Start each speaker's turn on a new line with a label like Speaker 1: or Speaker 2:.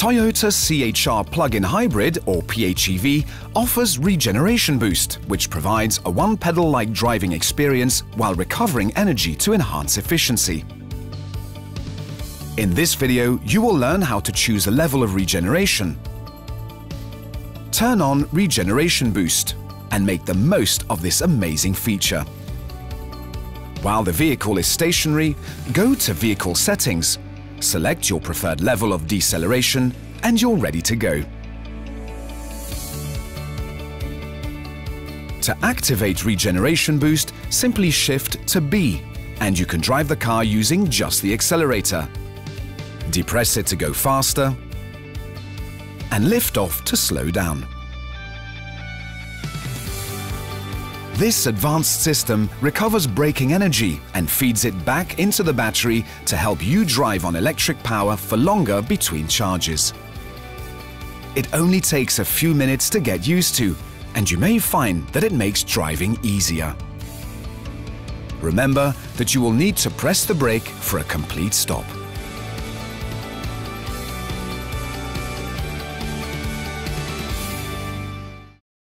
Speaker 1: Toyota C-HR plug-in hybrid or PHEV offers regeneration boost, which provides a one-pedal-like driving experience while recovering energy to enhance efficiency. In this video, you will learn how to choose a level of regeneration, turn on Regeneration Boost and make the most of this amazing feature. While the vehicle is stationary, go to Vehicle Settings, select your preferred level of deceleration and you're ready to go. To activate Regeneration Boost, simply shift to B and you can drive the car using just the accelerator. Depress it to go faster and lift off to slow down. This advanced system recovers braking energy and feeds it back into the battery to help you drive on electric power for longer between charges. It only takes a few minutes to get used to, and you may find that it makes driving easier. Remember that you will need to press the brake for a complete stop.